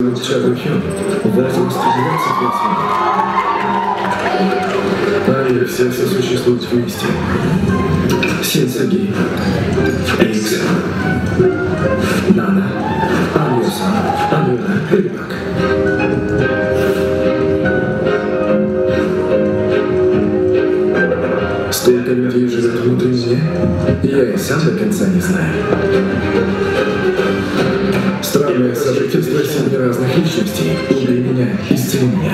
Десятую хим. Ударил студенцев Далее все все существуют вместе. Син Сергей. Эликсир. Нана. Анюса. Анюна. Рыбак. Сколько людей живет внутри меня, я и сам до конца не знаю. Странное сожительство семи разных личностей. Убей меня, исцели меня.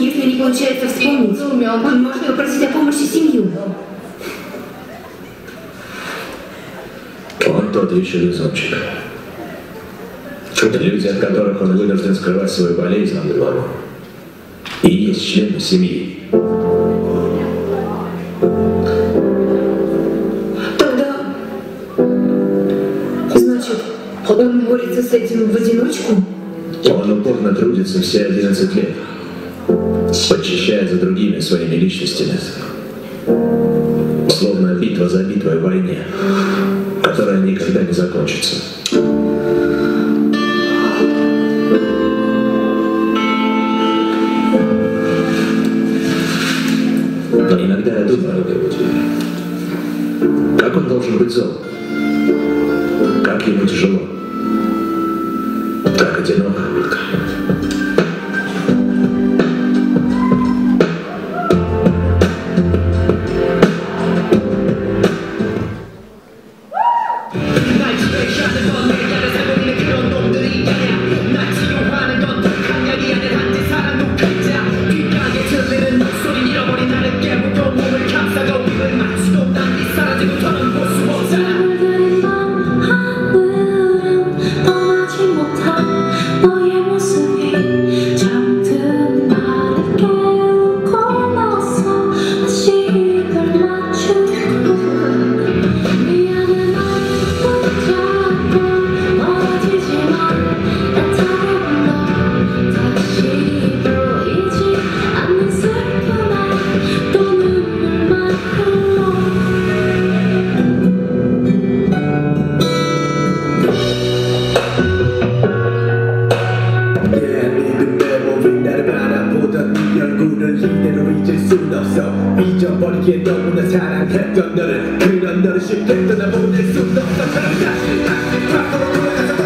Если не получается вспомнить, он может попросить о помощи семью. Он тот еще везунчик. Люди, от которых он вынужден скрывать свою болезнь, он говорил, и есть члены семьи. Тогда, значит, он борется с этим в одиночку? Он упорно трудится все 11 лет подчищая за другими своими личностями. Словно битва за битвой в войне, которая никогда не закончится. Но иногда я думаю, как он должен быть зол, как ему тяжело. I am a 너무나 사랑했던 너를 그런 너를 쉽게 떠나보낼 순 없어 다시 다시 바꿔